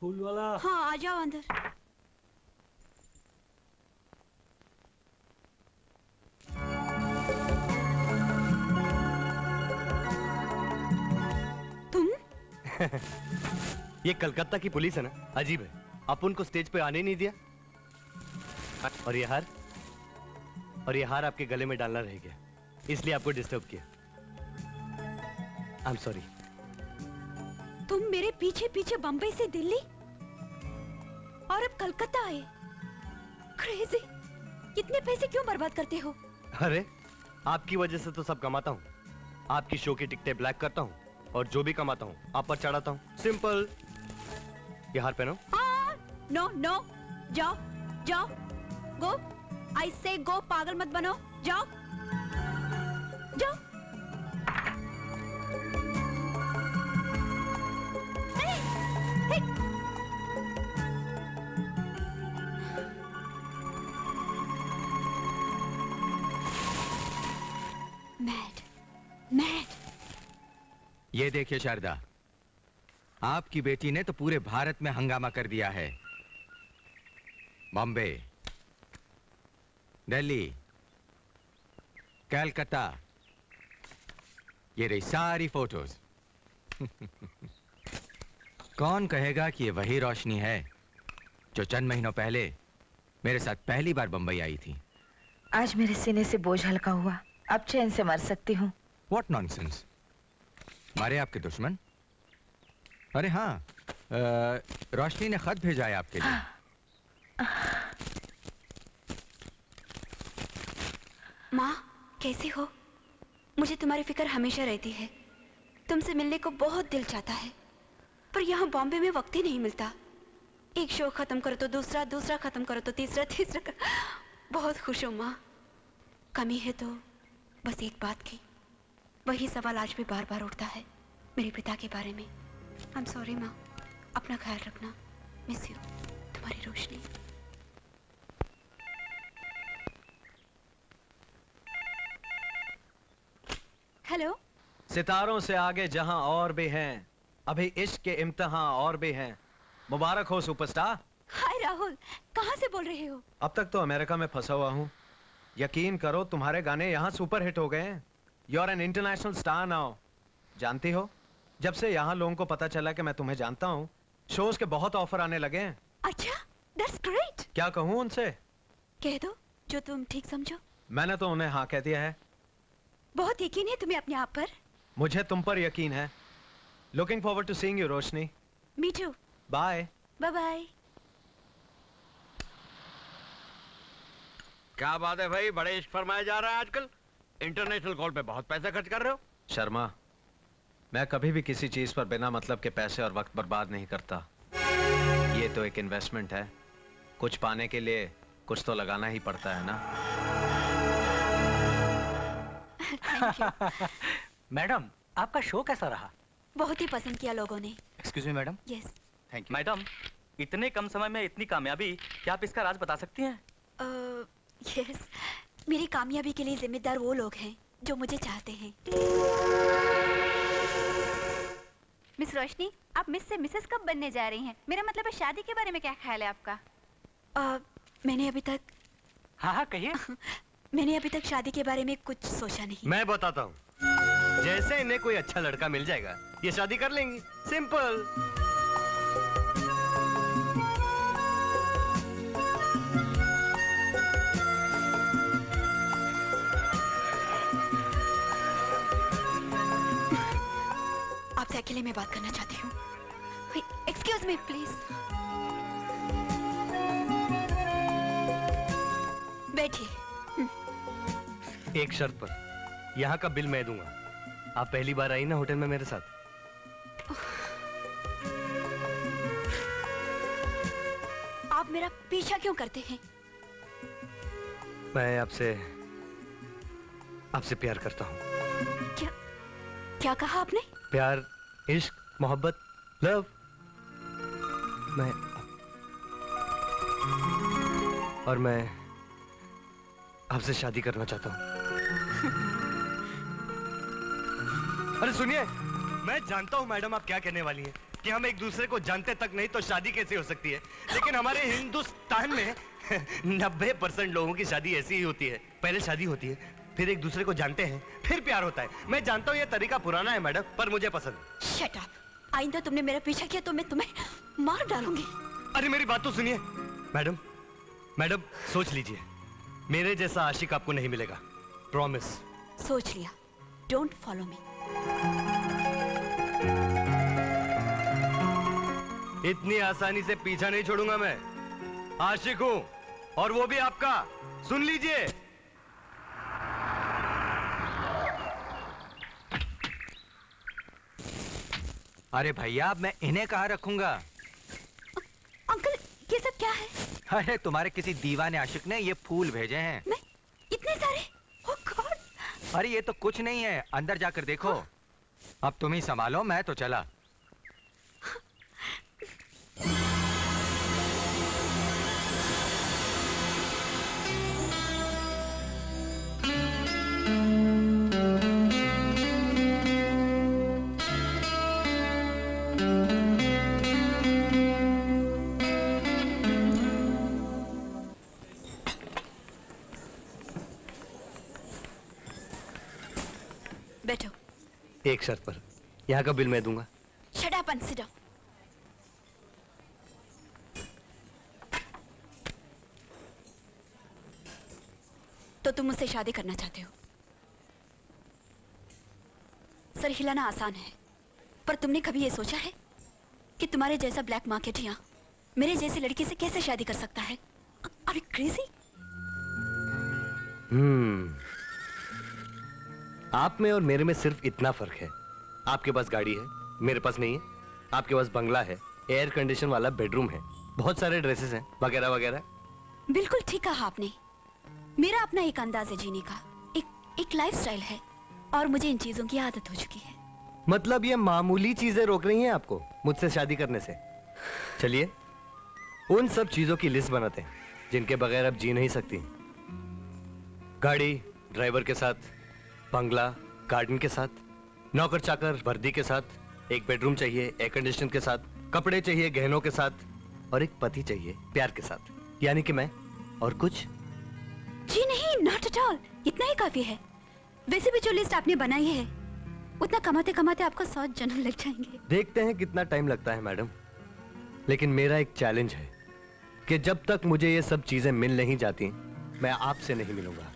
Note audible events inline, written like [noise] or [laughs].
फूल वाला हाँ आ जाओ अंदर। तुम? [laughs] ये कलकत्ता की पुलिस है ना? अजीब है। आप उनको स्टेज पे आने नहीं दिया? और ये हार? और ये हार आपके गले में डालना रह गया। इसलिए आपको डिस्टर्ब किया। आई एम सॉरी तुम मेरे पीछे पीछे बम्बई से दिल्ली? और अब कलकत्ता आए। क्रेजी इतने पैसे क्यों बर्बाद करते हो? अरे आपकी वजह से तो सब कमाता हूँ। आपकी शो की टिकटें ब्लैक करता हूँ और जो भी कमाता हूँ आप पर चढ़ाता हूँ। सिंपल। ये हार पहनो। No no. जाओ जाओ। गो। आई से गो पागल मत बनो। जाओ। जाओ। ये देखिए शारदा आपकी बेटी ने तो पूरे भारत में हंगामा कर दिया है। बॉम्बे दिल्ली कलकत्ता ये रही सारी फ़ोटोज़। [laughs] कौन कहेगा कि ये वही रोशनी है जो चंद महीनों पहले मेरे साथ पहली बार बंबई आई थी। आज मेरे सीने से बोझ हल्का हुआ। अब चैन से मर सकती हूँ। व्हाट नॉनसेंस मारे आपके दुश्मन? अरे हाँ रोशनी ने खत भेजा है आपके लिए। माँ, कैसी हो? मुझे तुम्हारी फ़िक्र हमेशा रहती है। तुमसे मिलने को बहुत दिल चाहता है, पर यहाँ बॉम्बे में वक्त ही नहीं मिलता। एक शो खत्म करो तो दूसरा दूसरा खत्म करो तो तीसरा तीसरा कर... बहुत खुश हो माँ। कमी है तो बस एक बात की, वही सवाल आज भी बार बार उठता है। मेरे पिता के बारे में। आई एम सॉरी माँ। अपना ख्याल रखना। मिस यू तुम्हारी रोशनी। हेलो सितारों से आगे जहाँ और भी हैं अभी इश्क के इम्तहान और भी हैं। मुबारक हो सुपरस्टार। हाय राहुल कहाँ से बोल रहे हो? अब तक तो अमेरिका में फंसा हुआ हूँ। यकीन करो तुम्हारे गाने यहाँ सुपर हिट हो गए हैं। You are an international star now जानती हो? जब से यहाँ लोगों को पता चला कि मैं तुम्हें जानता हूँ शोज़ के बहुत ऑफ़र आने लगे हैं। अच्छा दैट्स ग्रेट क्या कहूँ उनसे? कह दो जो तुम ठीक समझो। मैंने तो उन्हें हाँ कह दिया है। बहुत यकीन है तुम्हें अपने आप पर? मुझे तुम पर यकीन है। Looking forward to seeing you Roshni me too bye bye bye क्या बात है भाई? बड़े इश्क फरमाया जा रहा है आजकल। इंटरनेशनल कॉल पे बहुत पैसा खर्च कर रहे हो। शर्मा मैं कभी भी किसी चीज़ पर बिना मतलब के पैसे और वक्त बर्बाद नहीं करता। ये तो एक इन्वेस्टमेंट है। कुछ पाने के लिए कुछ तो लगाना ही पड़ता है ना? [laughs] मैडम आपका शो कैसा रहा? बहुत ही पसंद किया लोगों ने। Excuse me madam. Yes thank you madam इतने कम समय में इतनी कामयाबी क्या आप इसका राज बता सकती हैं? Yes uh, yes. मेरी कामयाबी के लिए जिम्मेदार वो लोग हैं जो मुझे चाहते हैं। मिस रोशनी आप मिस से मिसेस कब बनने जा रही हैं? मेरा मतलब है शादी के बारे में क्या ख्याल है आपका? आ, मैंने अभी तक हाँ हाँ कहिए। [laughs] मैंने अभी तक शादी के बारे में कुछ सोचा नहीं। मैं बताता हूँ। जैसे इन्हें कोई अच्छा लड़का मिल जाएगा ये शादी कर लेंगी। सिंपल आपसे अकेले में बात करना चाहती हूँ। एक्सक्यूज मी प्लीज़ बैठिए। एक शर्त पर। यहाँ का बिल मैं दूँगा। आप पहली बार आई ना होटल में मेरे साथ? आप मेरा पीछा क्यों करते हैं? मैं आपसे आपसे प्यार करता हूँ। क्या क्या कहा आपने? प्यार इश्क, मोहब्बत लव मैं और मैं आपसे शादी करना चाहता हूँ। [laughs] अरे सुनिए, मैं जानता हूँ मैडम आप क्या कहने वाली हैं। कि हम एक दूसरे को जानते तक नहीं तो शादी कैसे हो सकती है? लेकिन हमारे हिंदुस्तान में [laughs] नब्बे परसेंट लोगों की शादी ऐसी ही होती है। पहले शादी होती है फिर एक दूसरे को जानते हैं फिर प्यार होता है। मैं जानता हूँ ये तरीका पुराना है मैडम पर मुझे पसंद है। शट आइंदा तुमने मेरा पीछा किया तो मैं तुम्हें मार डालूँगी। अरे मेरी बात तो सुनिए। मैडम मैडम सोच लीजिए। मेरे जैसा आशिक आपको नहीं मिलेगा। प्रॉमिस सोच लिया। डोंट फॉलो मी इतनी आसानी से पीछा नहीं छोड़ूँगा मैं। आशिक हूँ और वो भी आपका। सुन लीजिए। अरे भैया मैं इन्हें कहा रखूँगा? अंकल ये सब क्या है? अरे तुम्हारे किसी दीवाने आशिक ने ये फूल भेजे हैं। मैं इतने सारे? Oh God! अरे ये तो कुछ नहीं है। अंदर जाकर देखो। अब तुम ही संभालो मैं तो चला। एक शर्त पर। यहाँ का बिल मैं दूँगा। Shut up and sit down तो तुम मुझसे शादी करना चाहते हो? सर हिलाना आसान है। पर तुमने कभी ये सोचा है कि तुम्हारे जैसा ब्लैक मार्केट यहाँ मेरे जैसी लड़की से कैसे शादी कर सकता है? अरे क्रेजी हम्म। आप में और मेरे में सिर्फ़ इतना फ़र्क है। आपके पास गाड़ी है मेरे पास नहीं है। आपके पास बंगला है एयर कंडीशन वाला बेडरूम है। बहुत सारे ड्रेसेस हैं वगैरह वगैरह। बिल्कुल ठीक कहा आपने। मेरा अपना एक अंदाज है जीने का। एक एक लाइफस्टाइल है और मुझे इन चीज़ों की आदत हो चुकी है। मतलब ये मामूली चीज़ें रोक रही हैं आपको मुझसे शादी करने से? चलिए उन सब चीज़ों की लिस्ट बनाते हैं जिनके बगैर आप जी नहीं सकती। गाड़ी ड्राइवर के साथ बंगला गार्डन के साथ नौकर चाकर वर्दी के साथ एक बेडरूम चाहिए एयर कंडीशन के साथ कपड़े चाहिए गहनों के साथ और एक पति चाहिए प्यार के साथ। यानी कि मैं और कुछ? जी नहीं नॉट एट ऑल इतना ही काफ़ी है। वैसे भी जो लिस्ट आपने बनाई है उतना कमाते कमाते आपको सौ जन्म लग जाएँगे। देखते हैं कितना टाइम लगता है मैडम लेकिन मेरा एक चैलेंज है कि जब तक मुझे ये सब चीज़ें मिल नहीं जाती मैं आपसे नहीं मिलूँगा।